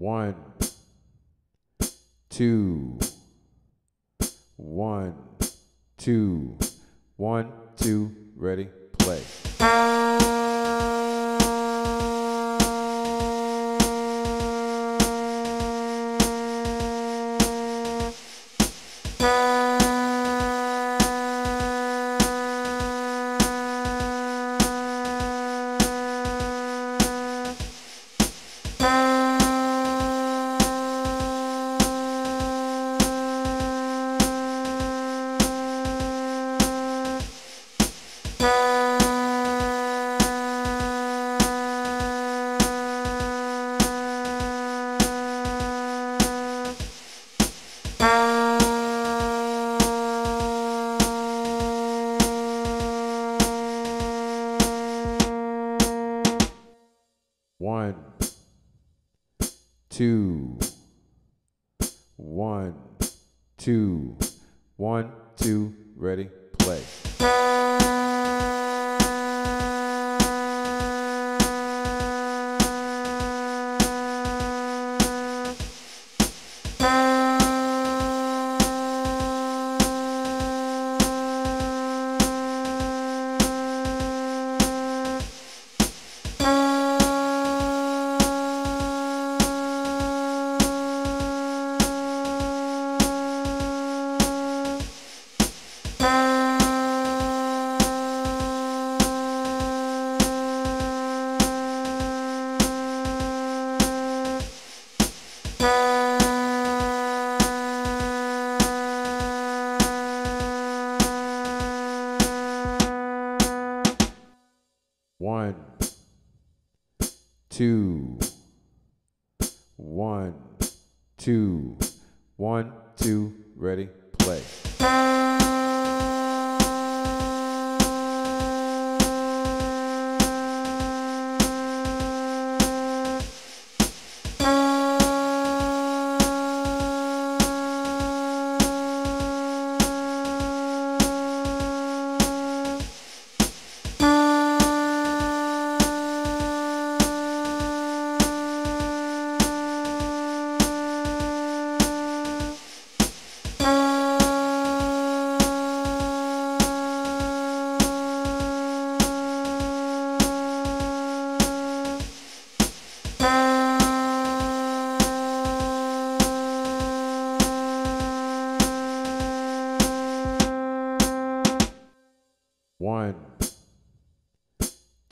One, two, one, two, one, two, ready, play. Two, one, two, one, two, ready, play. One, two, one, two, one, two, ready, play.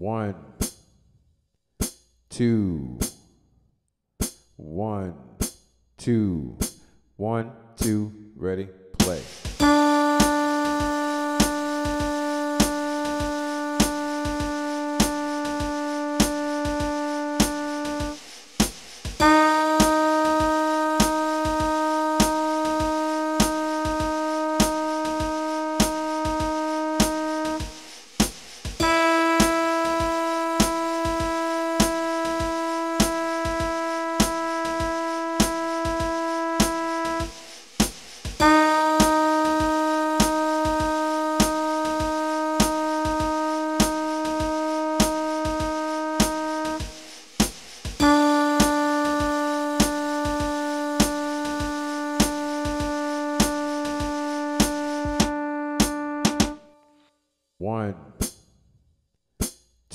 One, two, one, two, one, two, ready, play.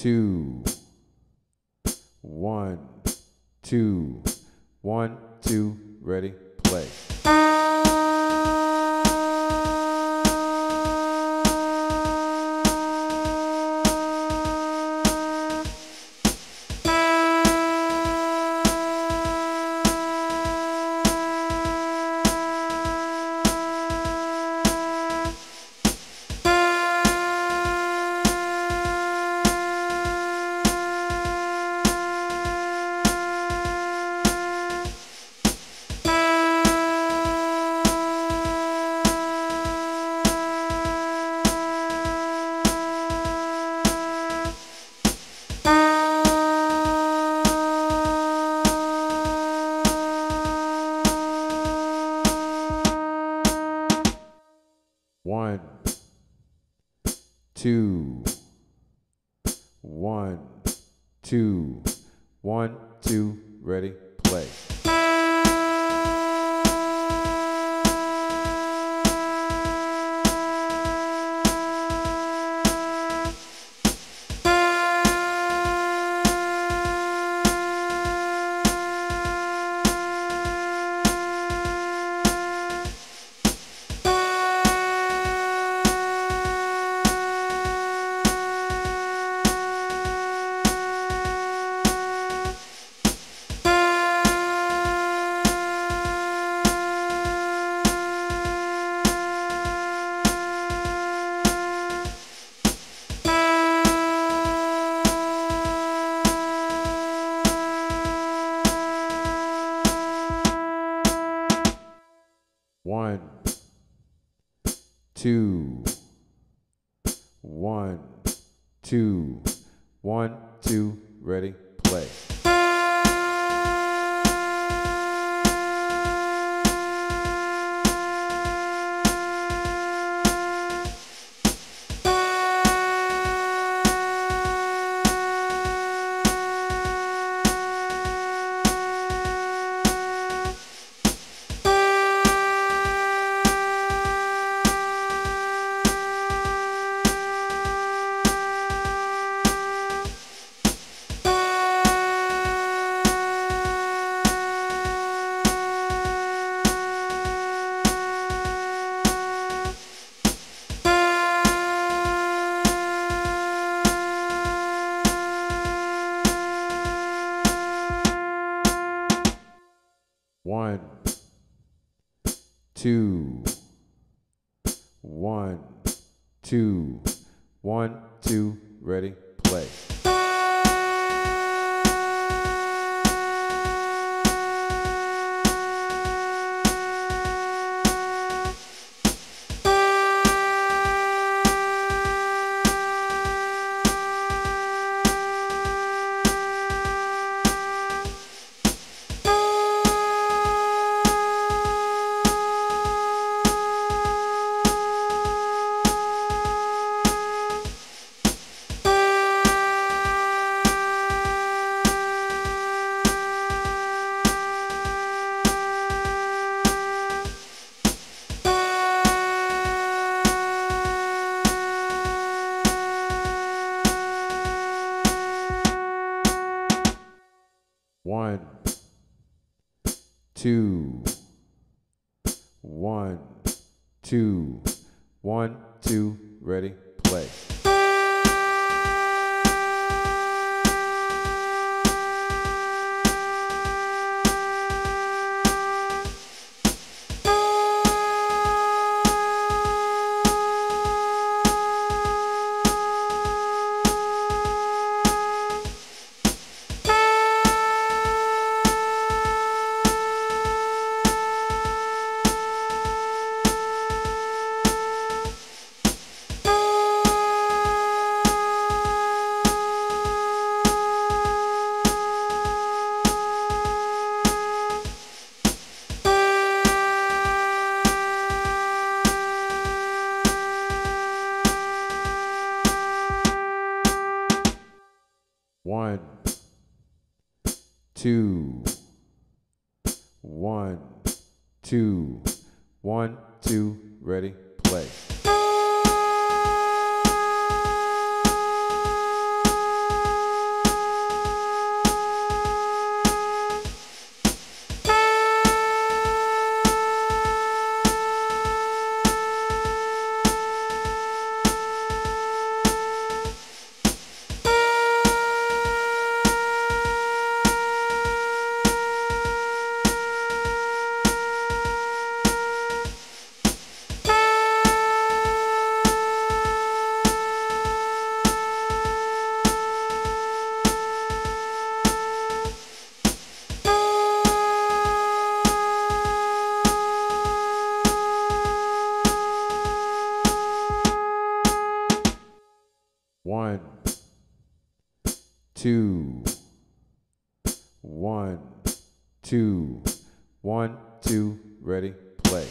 Two, one, two, one, two, ready, play. Two, one, two, one, two, ready, play. One, two, one, two, one, two, ready, play. Two, one, two, one, two, ready, play. One, two, one, two, one, two, ready, play. Two, one, two, one, two, ready, play. One, two, one, two, one, two, ready, play.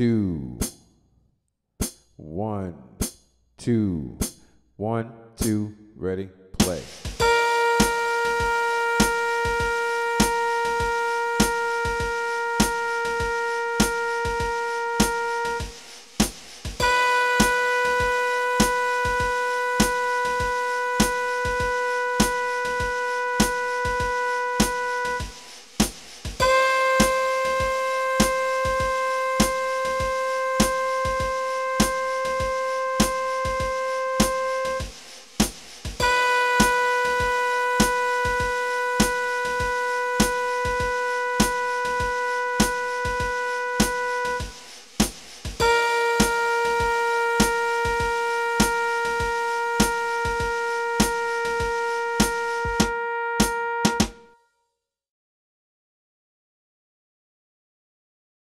Two, one, two, one, two, ready, play.